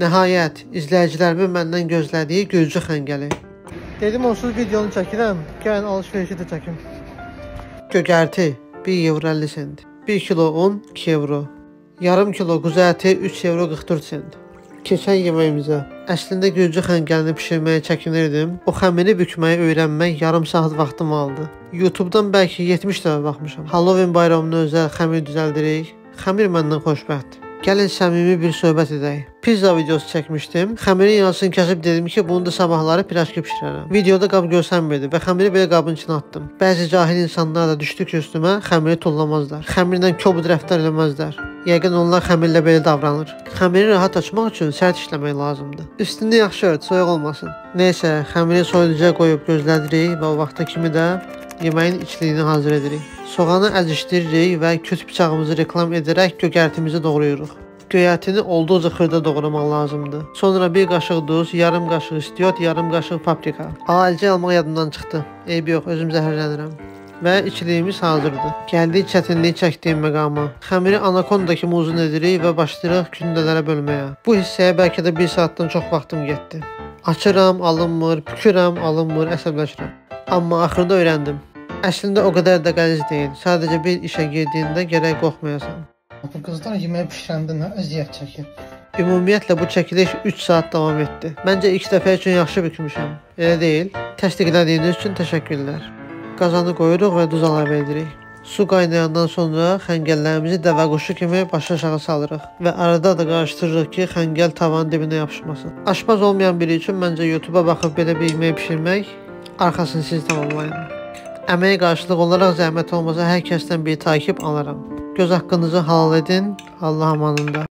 Nəhayət, izləyicilərimin məndən gözlədiyi gülcü xəngəli. Dedim onsuz videonu çəkirəm, gəlin alış-verişi də çəkim. Gögərti 1 evro 50 sent. 1 kilo un 2 evro. Yarım kilo quzu əti 3 evro 44 sent. Keçən yeməyimizə. Əslində gülcü xəngəlini bişirməyə çəkinirdim. O xəmiri bükməyi öyrənmək yarım saat vaxtımı aldı. YouTube-dan bəlkə 70 dəfə baxmışam. Halloween bayramına özəl xəmir düzəldirik. Xəmir məndən xoşbəxtdir. Gəlin səmimi bir söhbət edək. Pizza videosu çəkmişdim. Xəmirin yarısını kəsib dedim ki, bunu da sabahları pirajki bişirərəm. Videoda qab görsənmirdi və xəmiri belə qabın içinə atdım. Bəzi cahil insanlar da düşdü ki, üstümə xəmiri tullamazlar. Xəmirlə kobud rəftar eləməzlər. Yəqin onlar xəmirlə belə davranır. Xəmiri rahat açmaq üçün sərt işləmək lazımdır. Üstünü yaxşı ört, soyuq olmasın. Nəysə, xəmiri soyuducuya qoyub gözlədirik və o vaxta kimi də yeməyin içliyini hazır edirik. Soğanı əzişdiririk və küt bıçağımızı reklam edərək gögərtimizi doğrayırıq. Göyərtini olduqca xırda doğramaq lazımdır. Sonra bir qaşıq duz, yarım qaşıq istiot, yarım qaşıq paprika. Alcı almaq yadımdan çıxdı. Eyb yox, özüm zəhərlənirəm. Və içliyimiz hazırdır. Gəldik çətinlik çəkdiyim məqama. Xəmiri anakonda kimi uzun edirik və başlayırıq kündələrə bölməyə. Bu hissəyə bəlkə də 1 saatdan çox vaxtım getdi. Açıram, alınmır, pükürəm, alınmır, əsəbləşirəm. Amma axırda öyrəndim. Əslində o qədər də qəliz deyil. Sadəcə bir işə girdiyində gərək qorxmayasan. Bu qızlar yemək bişirəndə nə əziyyət çəkir? Ümumiyyətlə bu çəkiliş 3 saat davam etdi. Məncə ilk dəfə üçün yaxşı bükmüşəm. Elə deyil? Təsdiqlədiyiniz üçün təşəkkürlər. Qazanı qoyuruq və duz əlavə edirik. Su qaynayandan sonra xəngəllərimizi dəvə quşu kimi baş aşağı salırıq və arada da qarışdırırıq ki, xəngəl tavanın dibinə yapışmasın. Aşpaz olmayan biri üçün məncə YouTube-a baxıb belə bir yemək bişirmək arxasını siz tamamlayın. Əməyə qarşılıq olaraq zəhmət olmasa hər kəsdən bir takib alaram. Göz haqqınızı halal edin. Allah amanında.